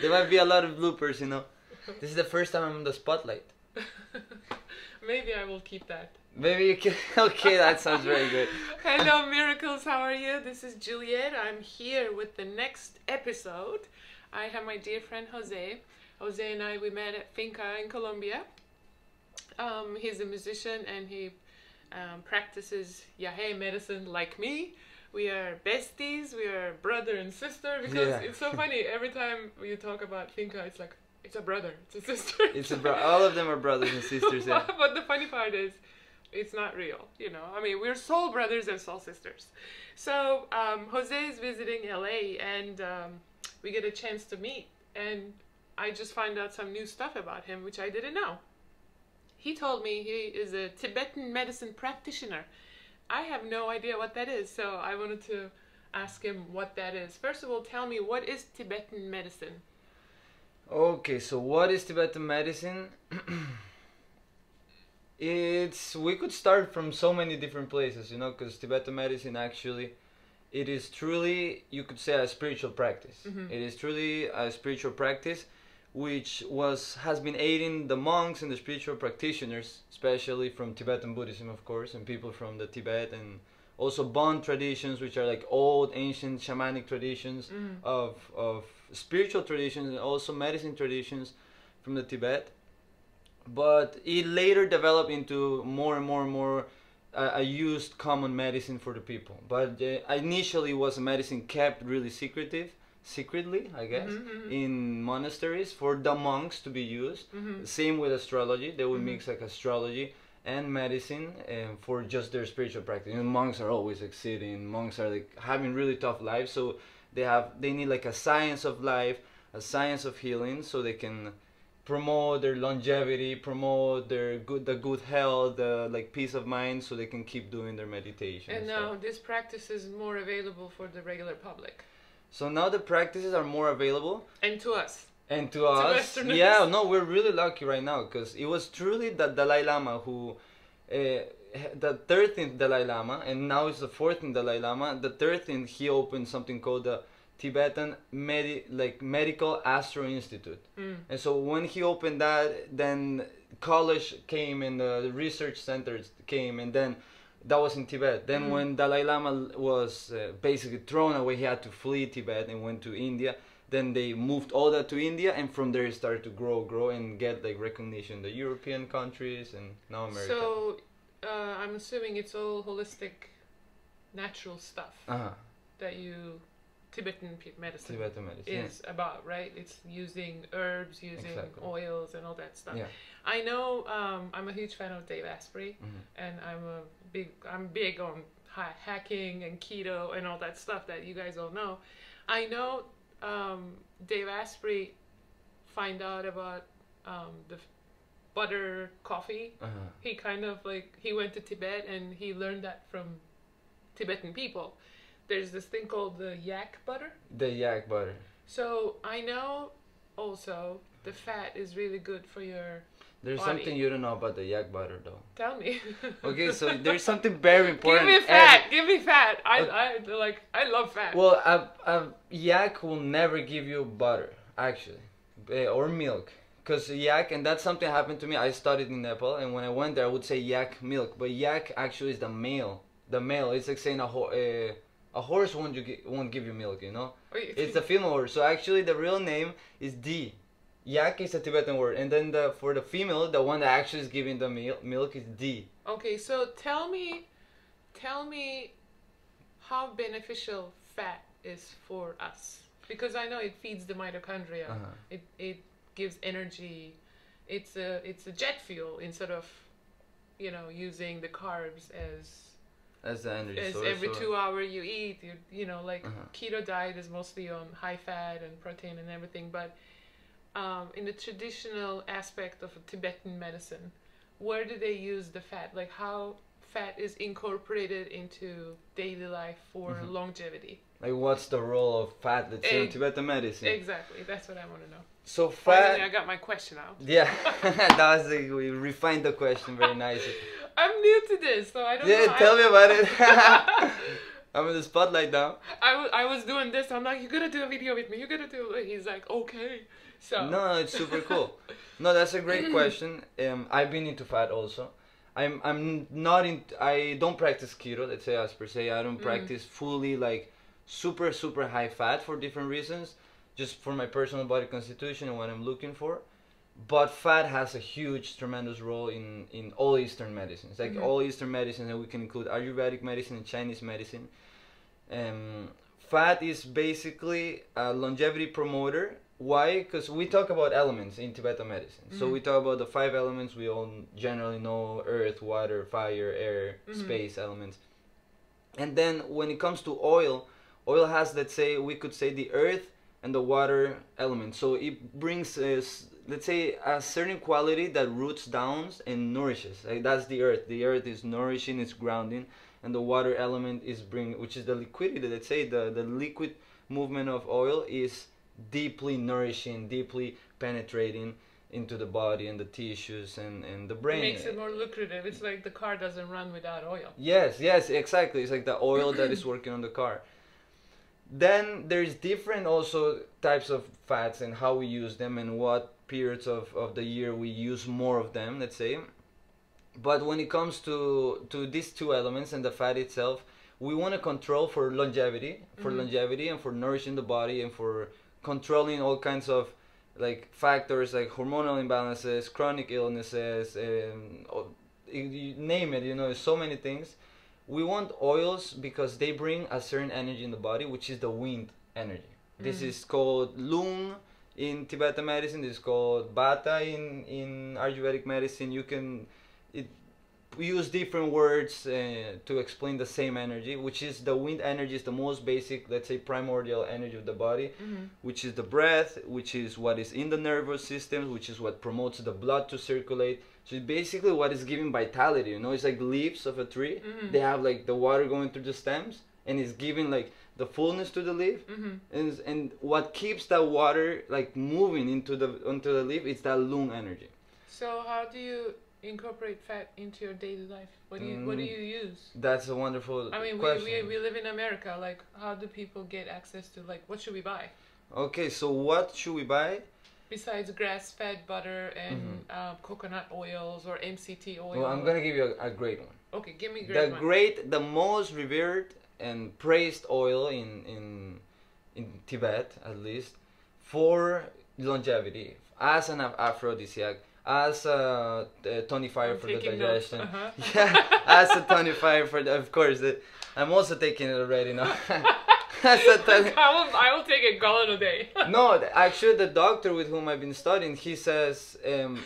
There might be a lot of bloopers, you know. This is the first time I'm in the spotlight. Maybe I will keep that. Maybe you can. Okay, that sounds very good. Hello, miracles. How are you? This is Juliet. I'm here with the next episode. I have my dear friend Jose. Jose and I we met at Finca in Colombia. Um, he's a musician and he um, practices Yahe medicine like me. We are besties. We are brother and sister because Yeah. it's so funny. Every time you talk about Finca, it's like it's a brother, it's a sister. It's a bro- all of them are brothers and sisters. Yeah. but the funny part is, it's not real. You know, I mean, we're soul brothers and soul sisters. So um, Jose is visiting LA, and um, we get a chance to meet, and I just find out some new stuff about him, which I didn't know. He told me he is a Tibetan medicine practitioner. I have no idea what that is, so I wanted to ask him what that is. First of all, tell me what is Tibetan medicine? Okay, so what is Tibetan medicine? it's we could start from so many different places, you know, because Tibetan medicine actually, it is truly you could say a spiritual practice. Mhm. It is truly a spiritual practice, which was has been aiding the monks and the spiritual practitioners, especially from Tibetan Buddhism, of course, and people from the Tibet and also Bon traditions, which are like old ancient shamanic traditions Mhm. of of spiritual traditions and also medicine traditions from the Tibet. But it later developed into more and more and more uh, a used common medicine for the people. But uh, initially it was a medicine kept really secretive, secretly, I guess, Mhm, mhm. in monasteries for the monks to be used. Mhm. Same with astrology; they would Mhm. mix like astrology and medicine um, for just their spiritual practice. And monks are always exceeding. Monks are like having really tough lives, so they have they need like a science of life, a science of healing, so they can promote their longevity, promote their good the good health, the like peace of mind, so they can keep doing their meditation. And stuff. now this practice is more available for the regular public so now the practices are more available. and to us. And to us, Westerners. yeah, no, we're really lucky right now because it was truly the Dalai Lama who, uh, the 13th Dalai Lama, and now it's the 14th Dalai Lama. The 13th, he opened something called the Tibetan Medi- like Medical Astro Institute. Mm. And so when he opened that, then college came and the research centers came, and then that was in Tibet. Then Mhm. when Dalai Lama was uh, basically thrown away, he had to flee Tibet and went to India. Then they moved all that to India, and from there it started to grow, grow, and get like recognition in the European countries and now America. So uh, I'm assuming it's all holistic, natural stuff uh-huh. that you Tibetan medicine Tibetan medicine. is about, right? It's using herbs, using Exactly. oils, and all that stuff. Yeah. I know. Um, I'm a huge fan of Dave Asprey, yeah. Mhm. and I'm a big. I'm big on hacking and keto and all that stuff that you guys all know. I know um, Dave Asprey find out about um, the butter coffee. Uh-huh. He kind of like he went to Tibet and he learned that from Tibetan people. There's this thing called the yak butter. The yak butter. So I know also the fat is really good for your. There's Body. something you don't know about the yak butter though. Tell me. Okay, so there's something very important. Give me fat. Give me fat. I, Okay. I like. I love fat. Well, a, a yak will never give you butter, actually, eh, or milk. Because yak, and that's something happened to me. I studied in Nepal, and when I went there, I would say yak milk, but yak actually is the male. The male. It's like saying a ho- eh, a horse won't you gi- won't give you milk. You know, Wait, it's the female horse. So actually, the real name is Dri. Yak is a Tibetan word, and then the for the female, the one that actually is giving the mil- milk is Dri. Okay, so tell me, tell me, how beneficial fat is for us because I know it feeds the mitochondria. Uh-huh. It it gives energy. It's a it's a jet fuel instead of, you know, using the carbs as That's the energy as source. every two hour you eat. You you know like Uh-huh. keto diet is mostly on high fat and protein and everything, but um, in the traditional aspect of Tibetan medicine, where do they use the fat? Like how fat is incorporated into daily life for Mhm. longevity? Like, what's the role of fat, let's in Tibetan medicine? Exactly. That's what I want to know. So, Finally, I got my question out. Yeah, that was the, we refined the question very nicely. I'm new to this, so I don't Yeah, know. tell I, me about it. I'm in the spotlight now. I, w- I was doing this. I'm like, you gotta do a video with me. You gotta do it. He's like, okay. So. No, it's super cool. No, that's a great question. Um, I've been into fat also. I'm I'm not in. I don't practice keto. Let's say as per se, I don't Mm. practice fully like super super high fat for different reasons, just for my personal body constitution and what I'm looking for. But fat has a huge, tremendous role in in all Eastern medicines, like Mhm. all Eastern medicines, and we can include Ayurvedic medicine and Chinese medicine. Um, fat is basically a longevity promoter. Why? Because we talk about elements in Tibetan medicine. So Mhm. we talk about the five elements we all generally know: earth, water, fire, air, Mhm. space elements. And then when it comes to oil, oil has, let's say, we could say the earth and the water element. So it brings us, let's say, a certain quality that roots down and nourishes. Like that's the earth. The earth is nourishing, it's grounding, and the water element is bring, which is the liquidity. Let's say the the liquid movement of oil is deeply nourishing, deeply penetrating into the body and the tissues and and the It brain. makes it more lucrative. It's like the car doesn't run without oil. Yes, yes, exactly. It's like the oil that is working on the car. Then there's different also types of fats and how we use them and what periods of, of the year we use more of them, let's say. But when it comes to to these two elements and the fat itself, we want to control for longevity, for Mhm. longevity and for nourishing the body and for controlling all kinds of like factors like hormonal imbalances, chronic illnesses, and oh, you, name it. You know, so many things. We want oils because they bring a certain energy in the body, which is the wind energy. This Mm. is called lung in Tibetan medicine. This is called vata in in Ayurvedic medicine. You can it we use different words uh, to explain the same energy, which is the wind energy is the most basic, let's say, primordial energy of the body Mm-hmm. which is the breath, which is what is in the nervous system, which is what promotes the blood to circulate. So it's basically what is giving vitality. You know, it's like leaves of a tree. Mhm. They have like the water going through the stems, and it's giving like the fullness to the leaf. Mm-hmm. And and what keeps that water like moving into the onto the leaf is that lung energy. So how do you incorporate fat into your daily life? What do you What do Mm. you use? That's a wonderful I mean, we, question. we, we live in America. Like, how do people get access to like what should we buy Okay, so what should we buy? besides grass-fed butter and Mhm. um, coconut oils or MCT oil? Well, I'm gonna give you a, a great one. Okay, give me the great one. great the most revered and praised oil in in in Tibet at least for longevity as an aph- aphrodisiac as a, a tonifier I'm for the digestion. Uh-huh. yeah as a tonifier for the, of course the, I'm also taking it already now. As a toni- I will I will take a gallon a day. no actually the doctor with whom I've been studying he says um,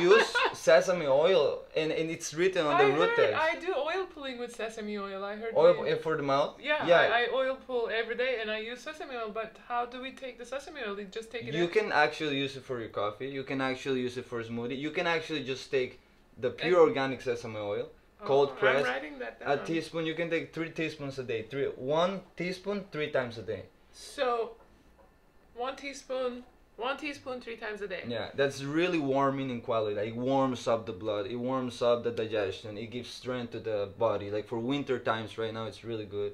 use sesame oil and, and it's written on I the root heard I do with sesame oil. I heard. oil for the mouth yeah, yeah I, I oil pull every day and I use sesame oil. But how do we take the sesame oil? We just take it. You out? can actually use it for your coffee. You can actually use it for a smoothie. You can actually just take the pure And- organic sesame oil, Oh, cold I'm writing that a teaspoon. You can take three teaspoons a day. Three, one teaspoon three times a day. So, one teaspoon, one teaspoon three times a day. Yeah, that's really warming in quality. Like, it warms up the blood. It warms up the digestion. It gives strength to the body. Like for winter times right now, it's really good.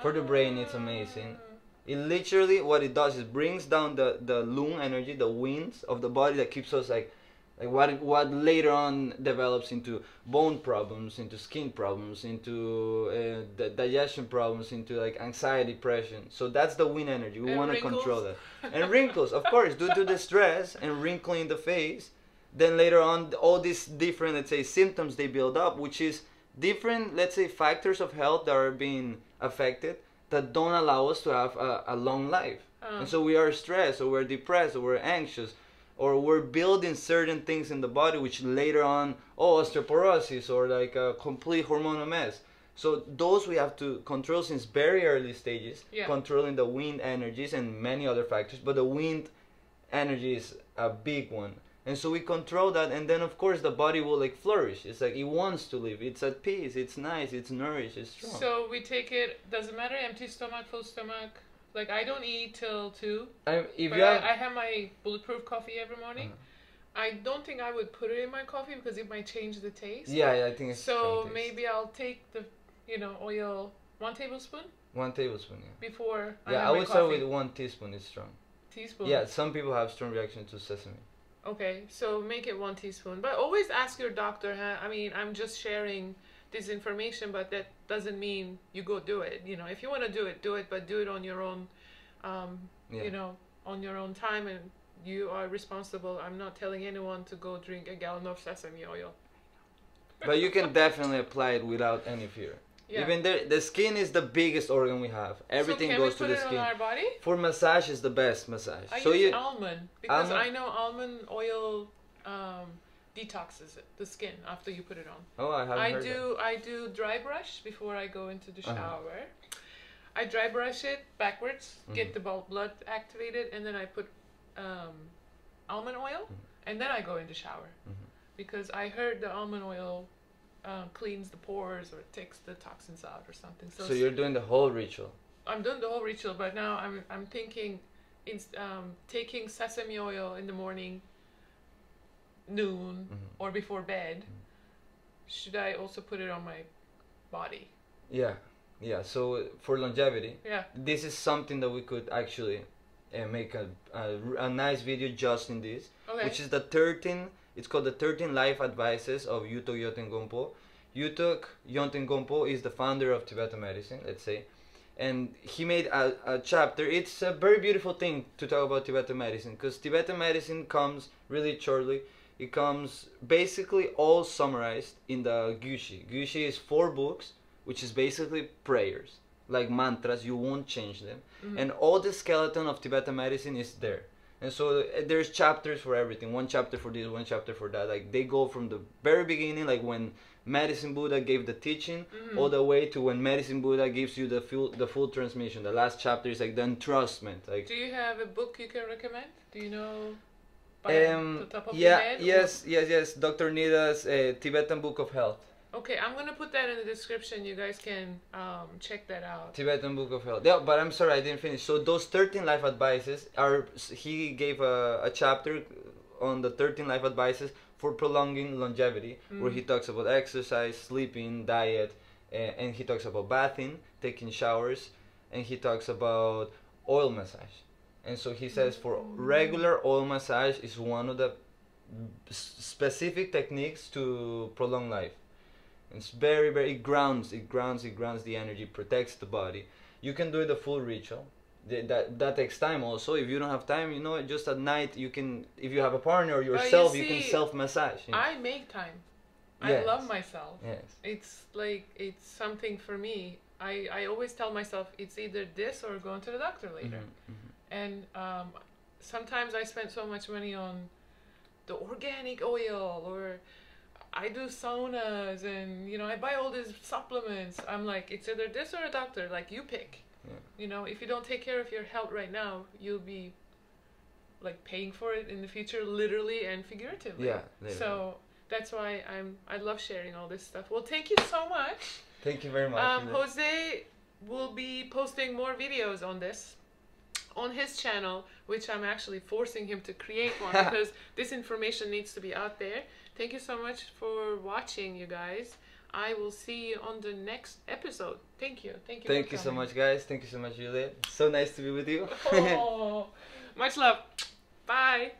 For the brain, it's amazing. Ah. It literally what it does is brings down the the lung energy, the winds of the body that keeps us like like what what later on develops into bone problems, into skin problems, into uh, digestion problems, into like anxiety, depression. So that's the wind energy. We want to control that. And wrinkles, of course, due to the stress and wrinkling the face. Then later on, all these different, let's say, symptoms they build up, which is different, let's say, factors of health that are being affected that don't allow us to have a, a long life. And so we are stressed, or we're depressed, or we're anxious, or we're building certain things in the body, which later on, oh, osteoporosis, or like a complete hormonal mess. So those we have to control since very early stages, Yeah. controlling the wind energies and many other factors. But the wind energy is a big one and so we control that and then of course the body will like flourish it's like it wants to live it's at peace it's nice it's nourished it's strong So we take it. Doesn't matter. Empty stomach, full stomach. Like I don't eat till two. I, if you have I, I have my bulletproof coffee every morning. Uh-huh. I don't think I would put it in my coffee because it might change the taste. yeah, i think it's So maybe I'll take the, you know, oil one tablespoon one tablespoon yeah before I yeah i my would start with one teaspoon it's strong teaspoon. yeah some people have strong reaction to sesame Okay, so make it one teaspoon. But always ask your doctor. Huh? I mean, I'm just sharing this information, but that doesn't mean you go do it. You know, if you want to do it, do it, but do it on your own. Um, yeah You know, on your own time, and you are responsible. I'm not telling anyone to go drink a gallon of sesame oil. but you can definitely apply it without any fear Yeah. even there the skin is the biggest organ we have everything so can goes we to put the it skin on our body? for massage is the best massage I so use you almond because Almond? I know almond oil um, detoxes it, the skin after you put it on. oh i haven't I heard do I do dry brush before I go into the Uh-huh. shower. I dry brush it backwards, Mhm. get the blood activated, and then I put um, almond oil, Mhm. and then I go into shower Mhm. because I heard the almond oil um, cleans the pores or takes the toxins out or something. So, so you're doing the whole ritual I'm doing the whole ritual, but now I'm I'm thinking, in, um, taking sesame oil in the morning, noon, Mhm. or before bed. Mhm. Should I also put it on my body? yeah yeah so for longevity Yeah. this is something that we could actually uh, make a, a, a nice video just in this Okay. which is the 13 it's called the 13 life advices of Yuthok Yonten Gonpo Yuthok Yonten Gonpo is the founder of Tibetan medicine let's say and he made a, a chapter it's a very beautiful thing to talk about Tibetan medicine because Tibetan medicine comes really shortly it comes basically all summarized in the Gyushi Gyushi is four books which is basically prayers like mantras you won't change them Mhm. and all the skeleton of Tibetan medicine is there. And so uh, there's chapters for everything. One chapter for this, one chapter for that. Like they go from the very beginning, like when Medicine Buddha gave the teaching, Mhm. all the way to when Medicine Buddha gives you the full the full transmission. The last chapter is like the entrustment. Like Do you have a book you can recommend? Do you know? Um the top of yeah your head? or- yes yes yes Dr. Nida's uh, Tibetan Book of Health. Okay, I'm gonna put that in the description. You guys can um, check that out. Tibetan Book of Health. Yeah, but I'm sorry, I didn't finish. So those 13 life advices are he gave a, a chapter on the 13 life advices for prolonging longevity, where Mm. he talks about exercise, sleeping, diet, uh, and he talks about bathing, taking showers, and he talks about oil massage. And so he says for regular oil massage is one of the specific techniques to prolong life. It's very, very it grounds, it grounds, it grounds the energy, protects the body. You can do it the full ritual. That that takes time also. If you don't have time, you know, just at night you can. If you have a partner or you yourself, you, can self massage. I make time. Yes. I love myself. Yes. It's like it's something for me. I, I always tell myself it's either this or going to the doctor later. Mhm, mhm. And um, sometimes I spend so much money on the organic oil or I do saunas and you know I buy all these supplements. I'm like it's either this or a doctor. Like you pick. Yeah. You know if you don't take care of your health right now, you'll be like paying for it in the future, literally and figuratively. Yeah. literally. So that's why I'm I love sharing all this stuff. Well, thank you so much. Thank you very much. Um, Jose will be posting more videos on this on his channel, which I'm actually forcing him to create one because this information needs to be out there. Thank you so much for watching, you guys. I will see you on the next episode. Thank you. Thank you. Thank you so much, guys. Thank you so much, Juliet. So nice to be with you. Oh, much love. Bye.